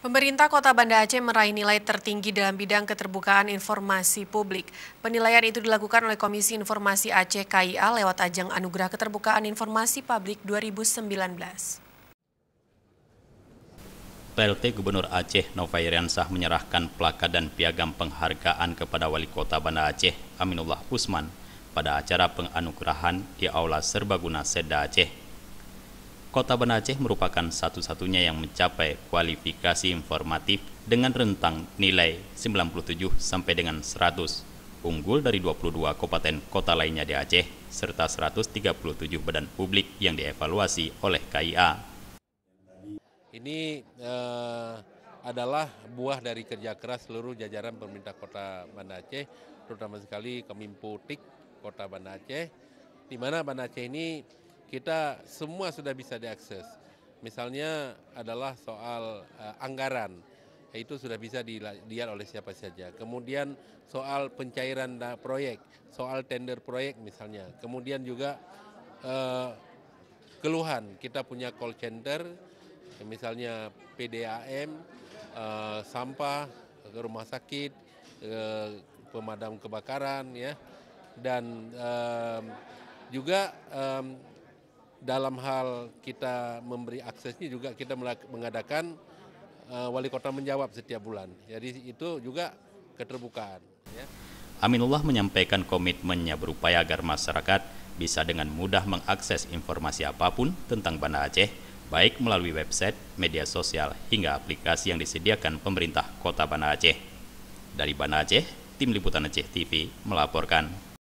Pemerintah Kota Banda Aceh meraih nilai tertinggi dalam bidang keterbukaan informasi publik. Penilaian itu dilakukan oleh Komisi Informasi Aceh KIA lewat ajang Anugerah Keterbukaan Informasi Publik 2019. PLT Gubernur Aceh Nova Iriansah menyerahkan plakat dan piagam penghargaan kepada Wali Kota Banda Aceh Aminullah Usman pada acara penganugerahan di Aula Serbaguna Seda Aceh Kota Banda Aceh merupakan satu-satunya yang mencapai kualifikasi informatif dengan rentang nilai 97 sampai dengan 100, unggul dari 22 kabupaten kota lainnya di Aceh, serta 137 badan publik yang dievaluasi oleh KIA. Ini uh, adalah buah dari kerja keras seluruh jajaran pemerintah kota Banda Aceh, terutama sekali TIK Kota Banda Aceh, di mana Banda Aceh ini kita semua sudah bisa diakses. Misalnya adalah soal uh, anggaran, itu sudah bisa dilihat oleh siapa saja. Kemudian soal pencairan proyek, soal tender proyek misalnya. Kemudian juga uh, keluhan, kita punya call center, misalnya PDAM, uh, sampah, ke rumah sakit, uh, pemadam kebakaran, ya, dan uh, juga dalam hal kita memberi aksesnya juga kita mengadakan uh, wali kota menjawab setiap bulan. Jadi itu juga keterbukaan. Ya. Aminullah menyampaikan komitmennya berupaya agar masyarakat bisa dengan mudah mengakses informasi apa pun tentang Banda Aceh, baik melalui website, media sosial, hingga aplikasi yang disediakan pemerintah kota Banda Aceh. Dari Banda Aceh, Tim Liputan Aceh TV melaporkan.